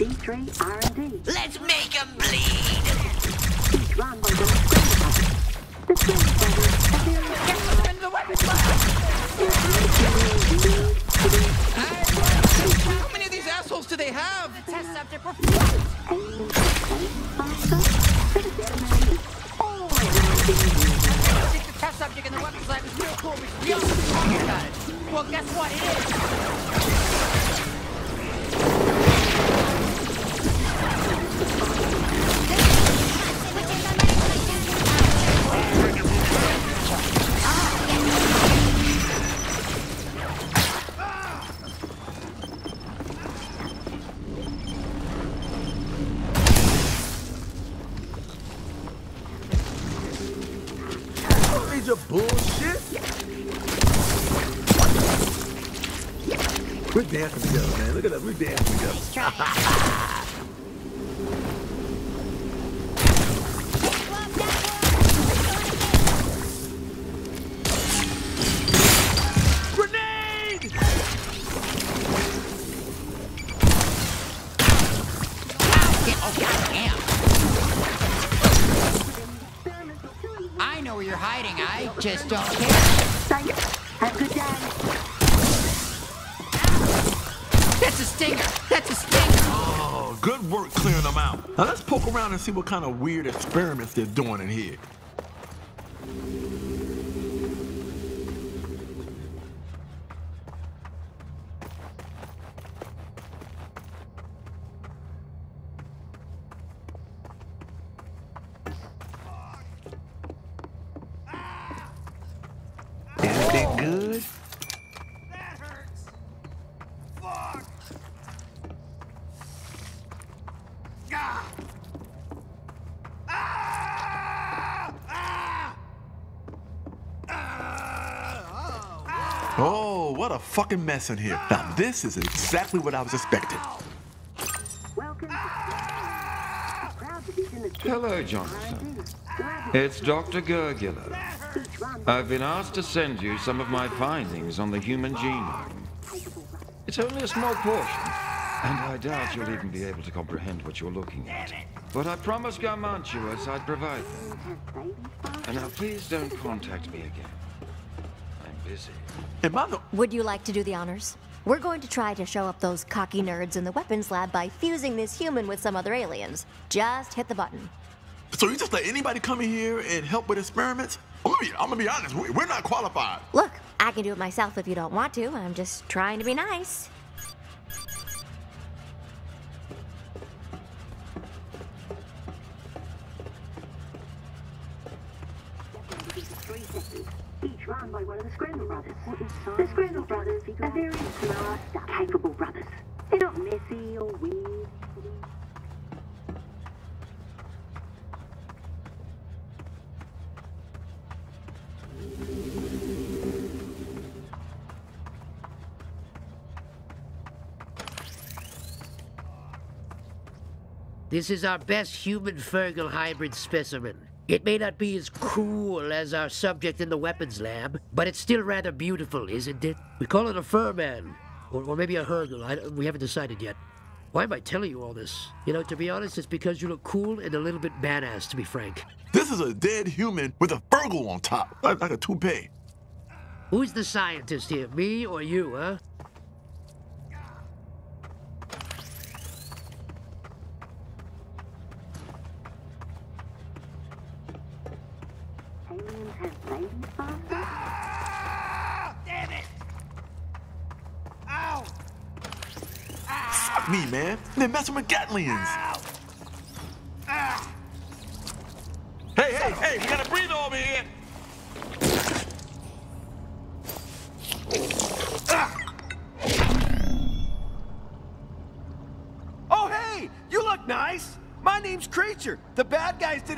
G3 R&D. Let's make them bleed! It's run by the Screamer Brothers. The Screamer Brothers are very Get the weapons lab! How many of these assholes do they have? The test subject were Aliens faster than a dead man. All around the I think the test subject in the weapons lab is real cool because we all talking about it. Well, guess what? It is. Major bullshit. We're dancing together, man. Look at that. We're dancing together. just don't care. Thanks. Have a good day. That's a stinger. That's a stinger. Oh, good work clearing them out. Now let's poke around and see what kind of weird experiments they're doing in here. Fucking mess in here. Now, this is exactly what I was expecting. Welcome to Proud Division of Hello, G3 Jonathan. It's Dr. Gurgula. Each run by I've been asked to send you some of my findings on the human genome. It's only a small portion, and I doubt you'll even be able to comprehend what you're looking at. But I promised Garmantuous I'd provide them. Have babies fast. And now please don't contact me again. I'm busy. Would you like to do the honors? We're going to try to show up those cocky nerds in the weapons lab by fusing this human with some other aliens. Just hit the button. So you just let anybody come in here and help with experiments? I'm gonna be, I'm gonna be honest, we- we're not qualified. Look, I can do it myself if you don't want to. I'm just trying to be nice. Scramble Brothers. The Scramble Brothers are very smart, capable brothers. They're not messy or weird. This is our best human Fergal hybrid specimen. It may not be as cool as our subject in the weapons lab, but it's still rather beautiful, isn't it? We call it a furman, or, or maybe a Hergel. I, we haven't decided yet. Why am I telling you all this? You know, to be honest, it's because you look cool and a little bit badass, to be frank. This is a dead human with a Virgo on top, like, like a toupee. Who's the scientist here, me or you, huh? Aliens have babies faster. Ah. Damn it. Ow. Fuck me, man. They're messing with Gatlians.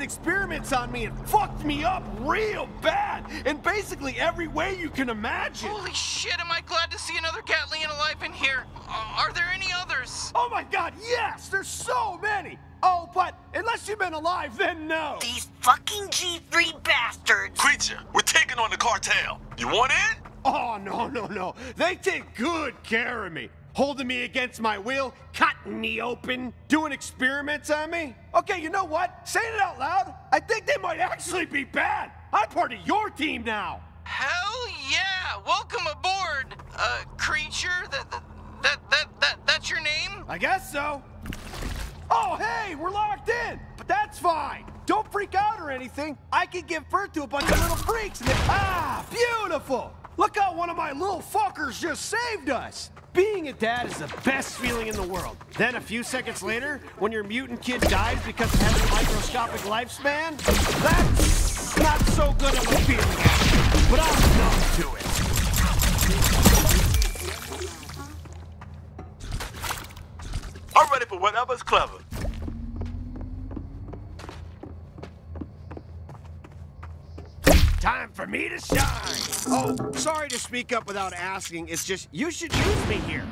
Experiments on me and fucked me up real bad in basically every way you can imagine. Holy shit, am I glad to see another Gatlian alive in here. Uh, are there any others? Oh my god, yes! There's so many! Oh, but unless you've been alive, then no! These fucking G3 bastards! Creature, we're taking on the cartel. You want in? Oh, no, no, no. They take good care of me. Holding me against my will, cutting me open, doing experiments on me? Okay, you know what? Saying it out loud, I think they might actually be bad. I'm part of your team now. Hell yeah! Welcome aboard, uh, creature. That that that that, that that's your name? I guess so. Oh, hey, we're locked in, but that's fine. Don't freak out or anything. I can give birth to a bunch of little freaks and they, ah, beautiful. Look how one of my little fuckers just saved us. Being a dad is the best feeling in the world. Then a few seconds later, when your mutant kid dies because it has a microscopic lifespan, that's not so good of a feeling. But I'm numb to it. I'm ready for whatever's clever. Time for me to shine. Oh, sorry to speak up without asking. It's just, you should use me here.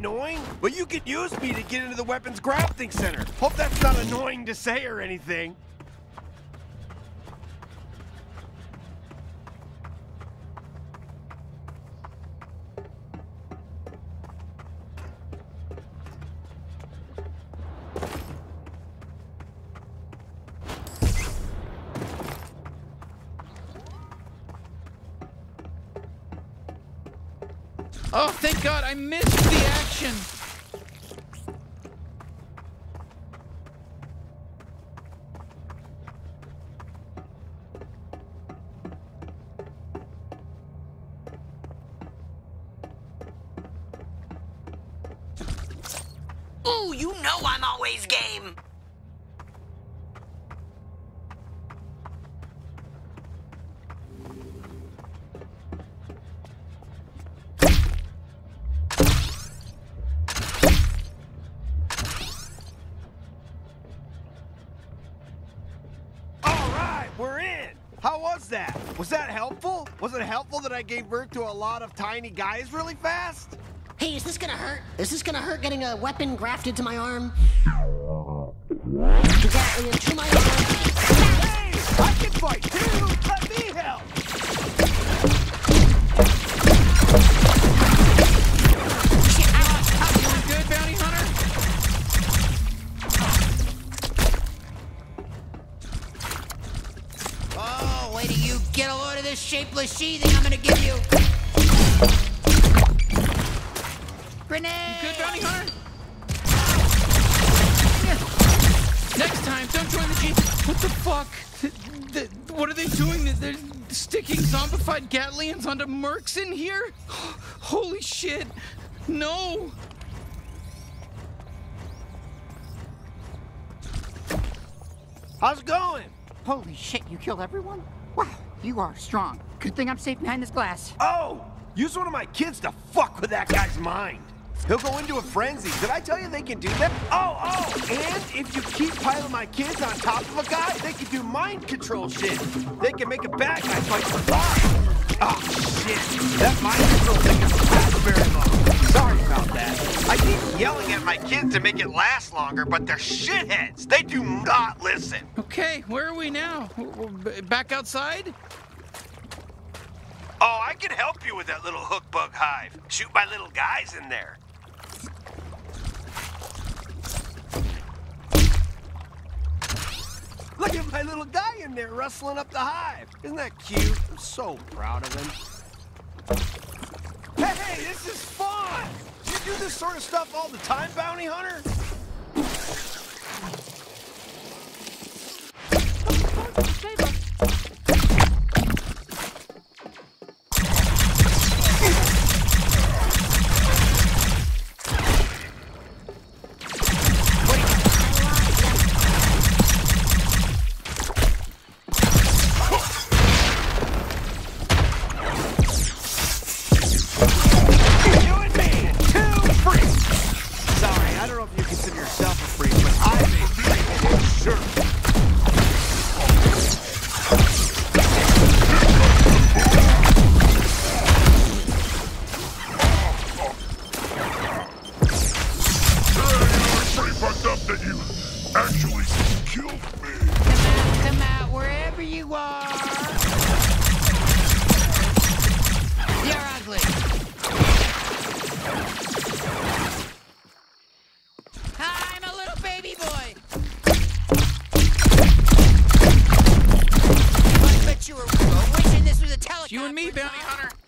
Annoying, but you could use me to get into the weapons crafting center. Hope that's not annoying to say or anything. Oh, thank God, I missed the action. Was that? Was that helpful? Was it helpful that I gave birth to a lot of tiny guys really fast? Hey, is this gonna hurt? Is this gonna hurt getting a weapon grafted to my arm? Exactly, into my arm. Hey, I can fight too. Let me shapeless sheathing I'm gonna give you. Grenade! You good, bounty hunter? Next time, don't join the Jeep. What the fuck? Th- th- What are they doing? They're sticking zombified Gatlians onto mercs in here? Holy shit! No! How's it going? Holy shit, you killed everyone? Wow, you are strong. Good thing I'm safe behind this glass. Oh, use one of my kids to fuck with that guy's mind. He'll go into a frenzy. Did I tell you they can do that? Oh, oh, and if you keep piling my kids on top of a guy, they can do mind control shit. They can make a bad guy fight for fun. Oh, shit. That mind control thing doesn't last very long. Sorry about that. I keep yelling at my kids to make it last longer, but they're shitheads. They do not listen. Okay, where are we now? W- w- b- Back outside? Oh, I can help you with that little hook bug hive. Shoot my little guys in there. Look at my little guy in there rustling up the hive. Isn't that cute? I'm so proud of him. Hey, this is fun! Do this sort of stuff all the time, bounty hunter? you and me, bounty hunter.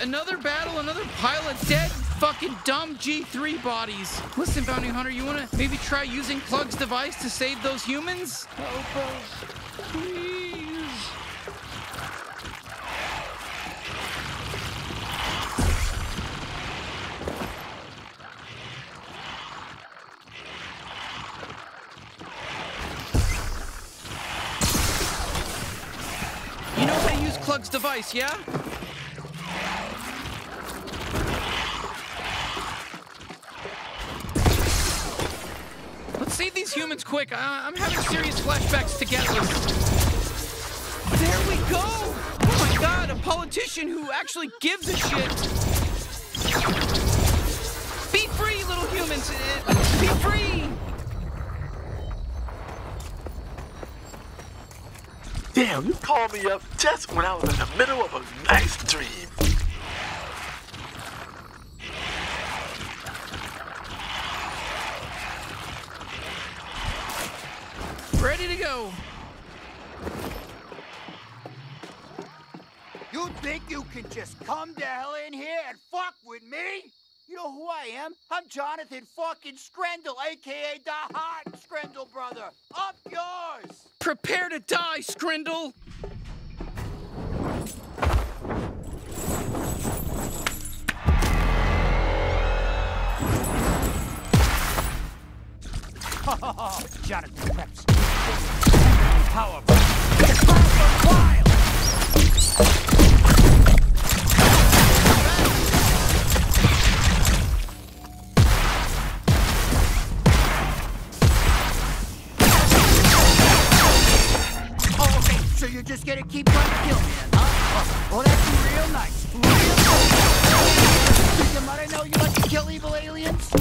Another battle, another pile of dead fucking dumb G3 bodies. Listen, Bounty Hunter, you wanna maybe try using Plug's device to save those humans? Help us, please. You know how to use Klug's device, yeah? Humans quick. I- I'm having serious flashbacks to. There we go! Oh my god, a politician who actually gives a shit. Be free, little humans! Uh, Be free! Damn, you called me up just when I was in the middle of a nice dream. Go. You think you can just come to hell in here and fuck with me? You know who I am? I'm Jonathan fucking Screndel, aka the Hot Screndel brother. Up yours! Prepare to die, Scrindle! Jonathan Peps. Powerful. So you're just gonna keep trying to kill me huh? Well, that's real nice. Real nice. Might I know you like to kill evil aliens?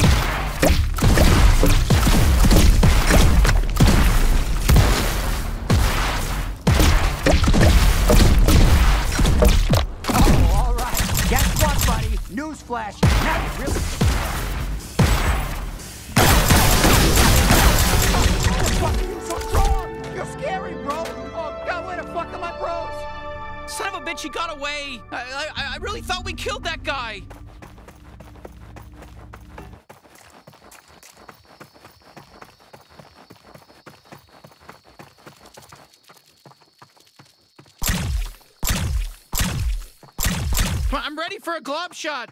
I, I, I really thought we killed that guy! I'm ready for a glob shot!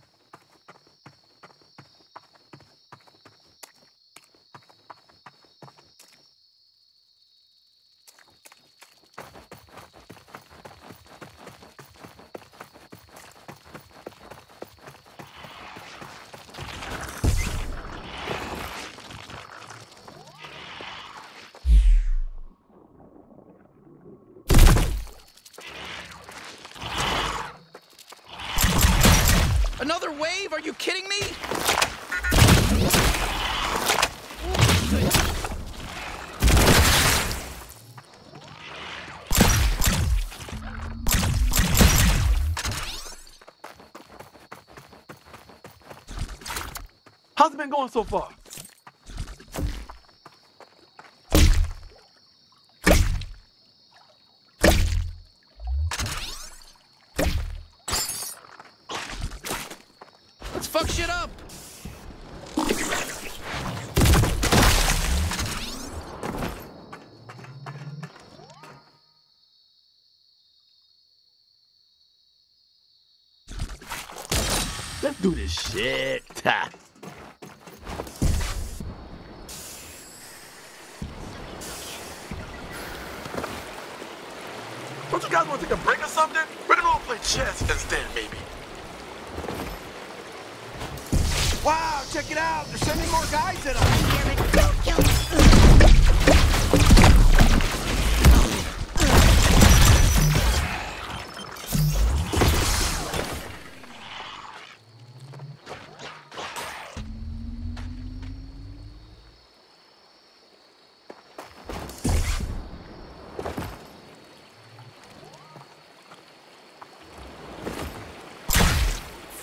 Another wave? Are you kidding me? How's it been going so far? Let's fuck shit up! Let's do this shit. Don't you guys want to take a break or something? We're gonna all play chess instead, maybe. Wow, check it out. They're sending more guys at us. Damn it. Go kill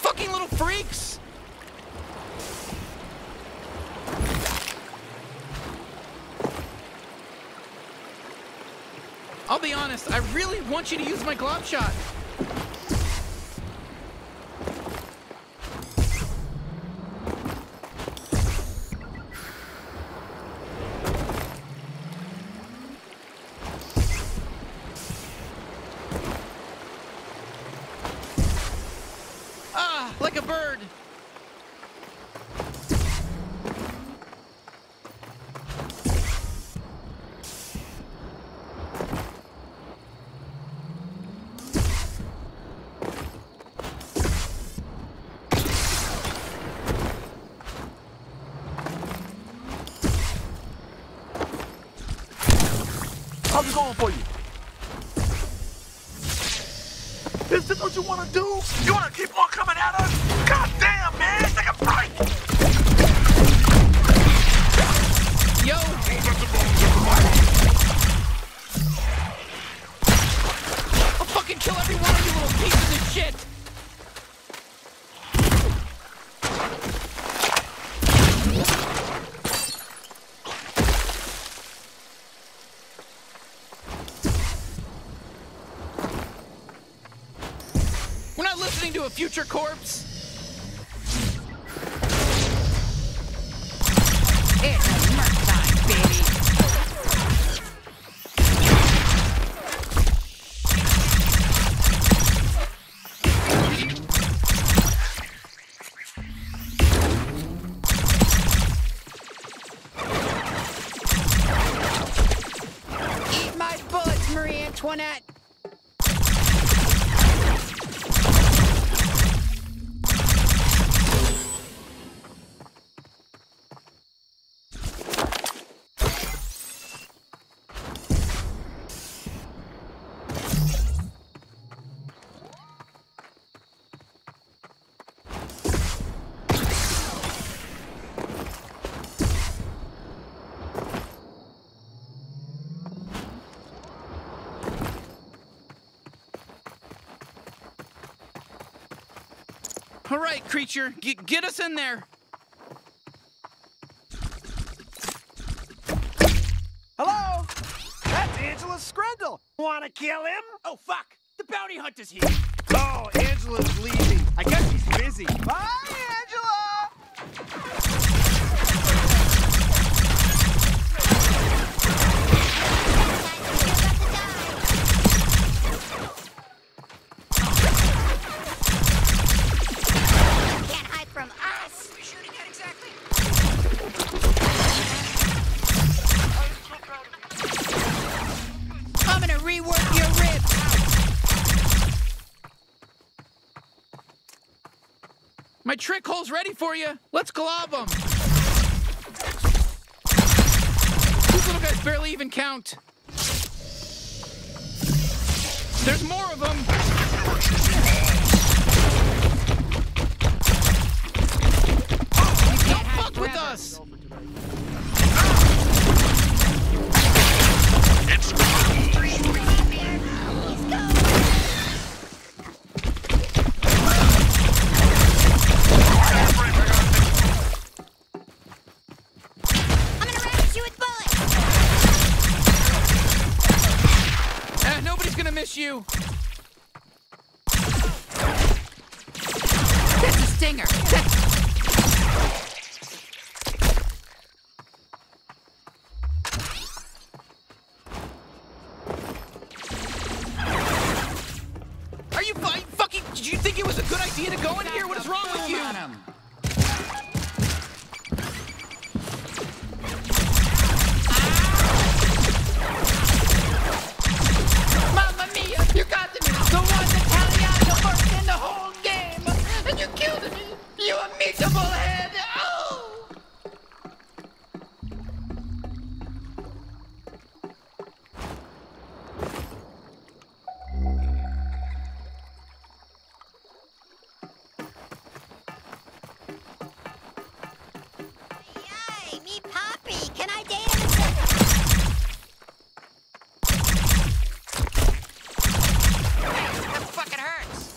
Fucking little freaks! I'll be honest, I really want you to use my glob shot. Ah, like a bird. How's it for you? Is this what you want to do? You want to keep on coming at us? God Antoinette. All right, creature, g- get us in there. Hello? That's Angela Screndel. Wanna kill him? Oh, fuck! The bounty hunter's here! Oh, Angela's leaving. I guess she's busy. Bye, My trick hole's ready for you. Let's glob them. These little guys barely even count. There's more of them. Don't fuck with us. You. That's a stinger. That's Can I dance? That fucking hurts.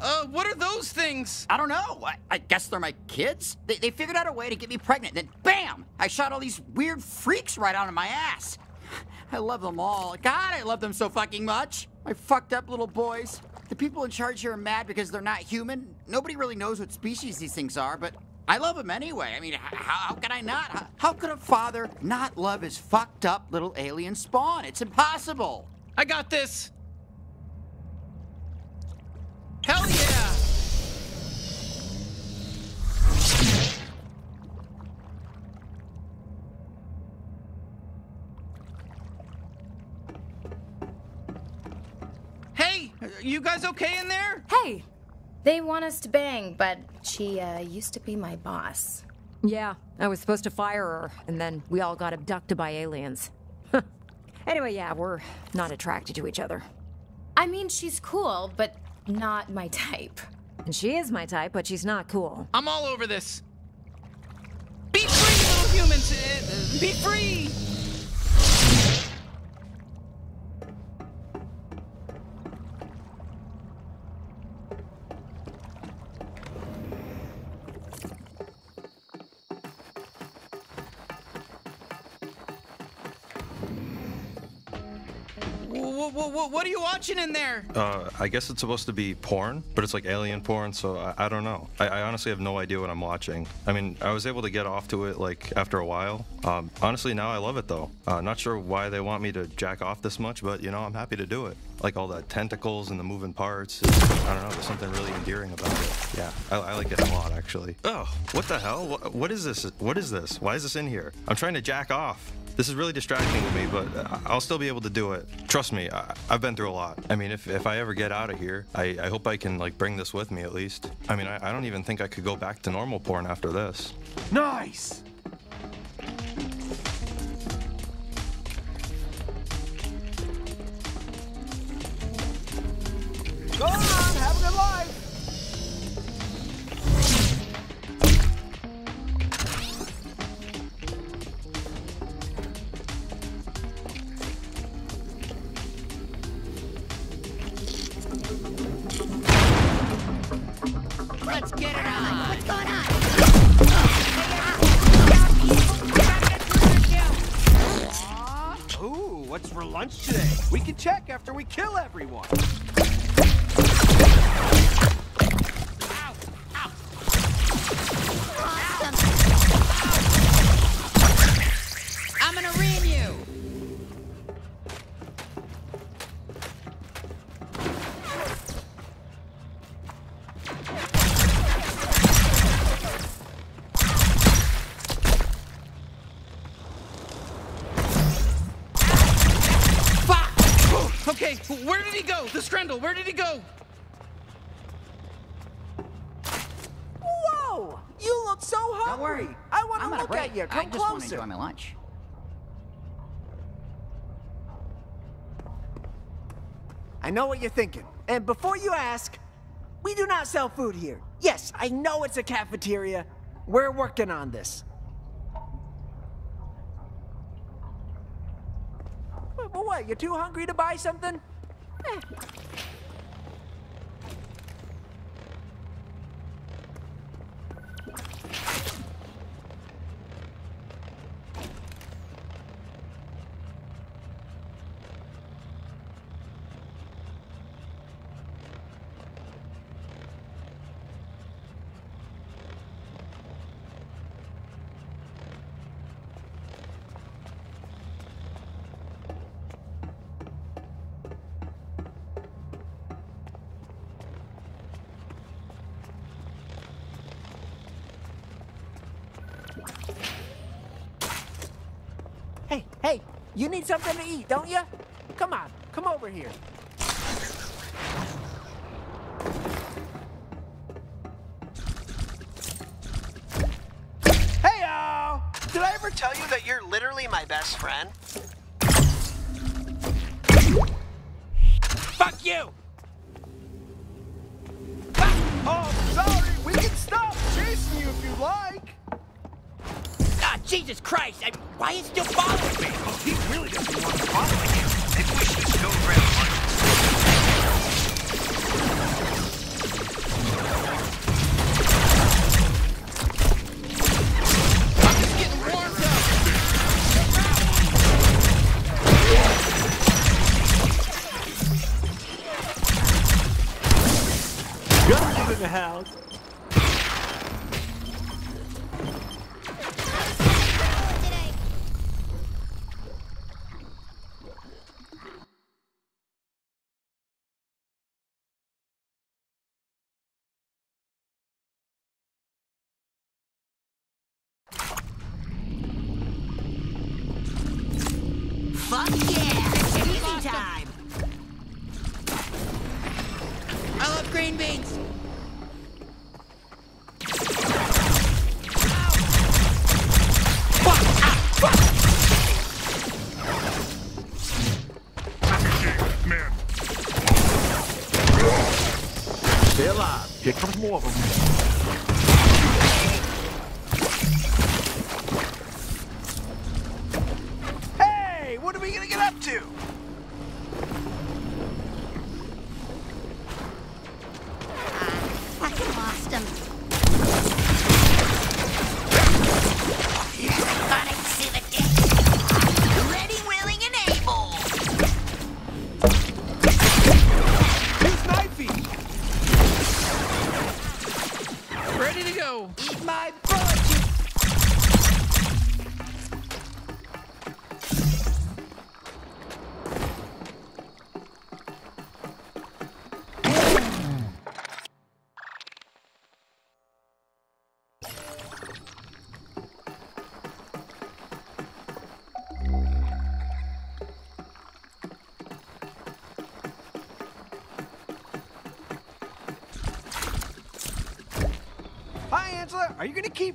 Uh, what are those things? I don't know. I, I guess they're my kids. They, they figured out a way to get me pregnant, then bam! I shot all these weird freaks right out of my ass. I love them all. God, I love them so fucking much. My fucked up little boys. The people in charge here are mad because they're not human. Nobody really knows what species these things are, but I love them anyway. I mean, how, how can I not? How, how could a father not love his fucked up little alien spawn? It's impossible. I got this. Hell Hey, you guys okay in there? Hey, they want us to bang, but she uh, used to be my boss. Yeah, I was supposed to fire her, and then we all got abducted by aliens. anyway, yeah, we're not attracted to each other. I mean, she's cool, but not my type. And she is my type, but she's not cool. I'm all over this. Be free, little humans! Uh, Be free! What, what, what are you watching in there? Uh, I guess it's supposed to be porn, but it's like alien porn, so I, I don't know. I, I honestly have no idea what I'm watching. I mean, I was able to get off to it like after a while. Um, honestly, now I love it though. Uh, not sure why they want me to jack off this much, but you know, I'm happy to do it. Like all the tentacles and the moving parts. It's, I don't know, there's something really endearing about it. Yeah, I, I like it a lot actually. Oh, what the hell? What, what is this? What is this? Why is this in here? I'm trying to jack off. This is really distracting to me, but uh, I'll still be able to do it. Trust me, I, I've been through a lot. I mean, if, if I ever get out of here, I, I hope I can like bring this with me at least. I mean, I, I don't even think I could go back to normal porn after this. Nice! Go on, have a good life! What's for lunch today? We can check after we kill everyone. Go? Where did he go? Whoa! You look so hungry. Don't worry. I want to I'm on a look break. at you. Come I Come just want to closer. enjoy my lunch. I know what you're thinking. And before you ask, we do not sell food here. Yes, I know it's a cafeteria. We're working on this. But but what, you're too hungry to buy something? Eh. Hey, hey, you need something to eat, don't you? Come on, come over here. Hey, y'all! Did I ever tell you that you're literally my best friend? Fuck you! Oh, sorry. We can stop chasing you if you like. Ah, Jesus Christ! I, why is still following me? He really doesn't want to follow you. We should just go around.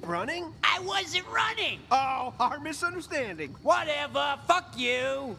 Running? I wasn't running. Oh, our misunderstanding. Whatever. Fuck you.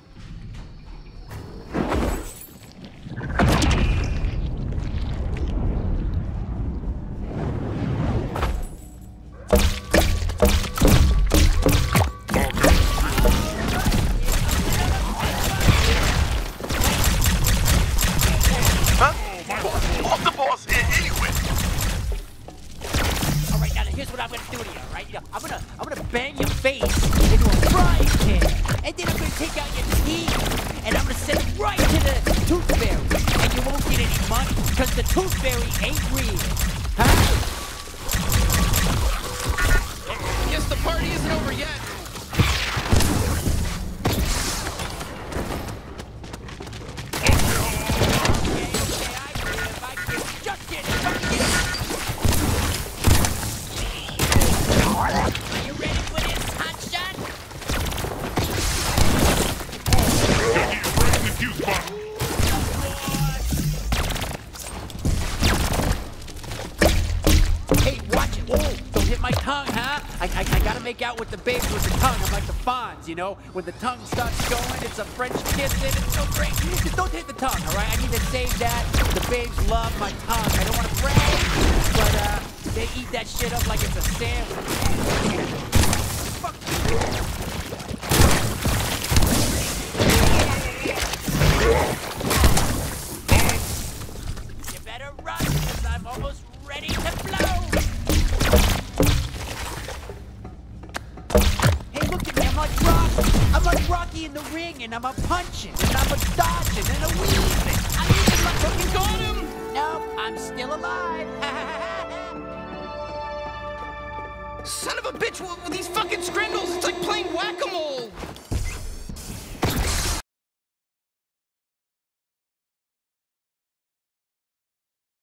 I, I, I gotta make out with the babes with the tongue. I'm like the Fonz, you know? When the tongue starts going, it's a French kiss and it's so great. Just don't hit the tongue, all right? I need to save that. The babes love my tongue. I don't want to brag, but uh, they eat that shit up like it's a sandwich. You and I'm a punching, and I'm a dodging, and a weaving. I'm even like fucking got him. Nope, I'm still alive. Son of a bitch, with, these fucking scrandles, it's like playing whack-a-mole.